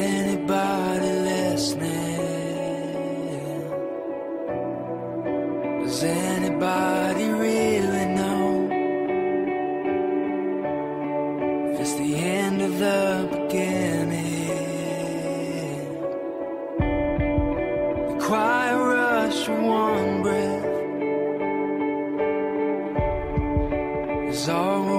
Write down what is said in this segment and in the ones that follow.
anybody listening? Does anybody really know if it's the end of the beginning? The quiet rush of one breath is all.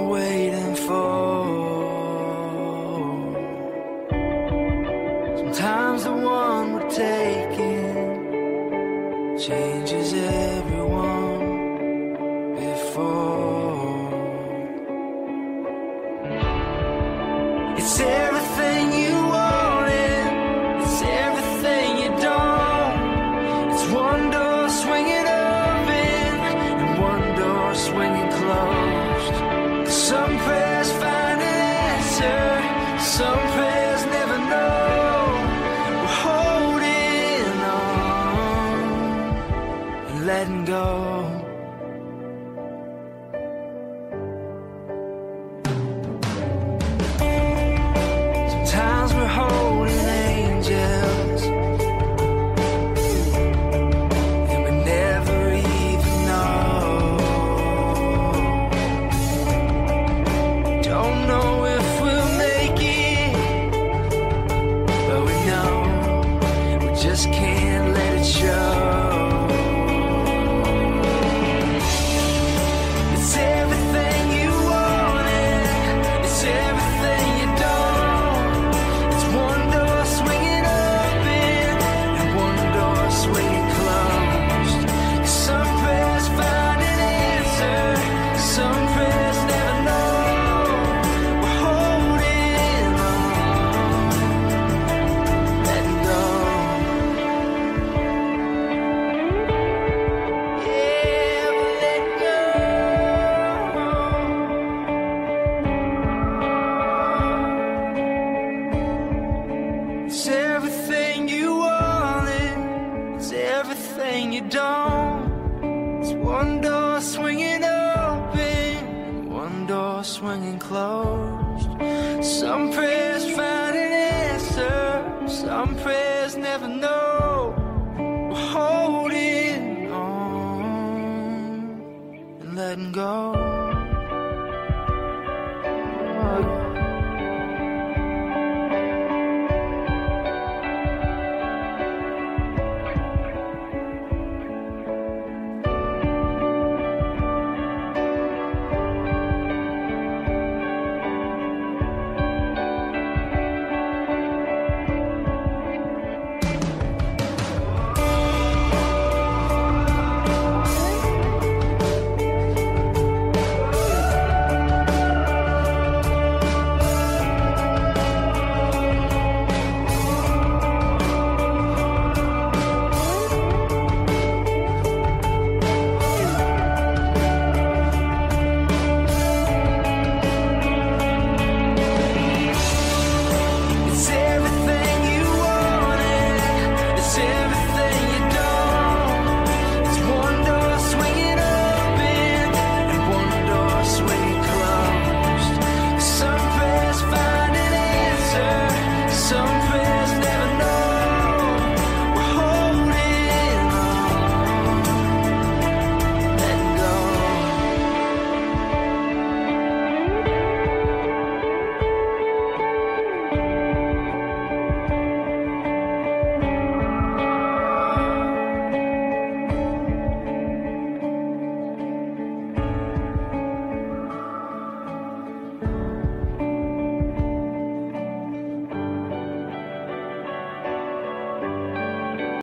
Letting go. It's everything you wanted. It's everything you don't. It's one door swinging open, one door swinging closed. Some prayers find an answer. Some prayers never know. We're holding on and letting go.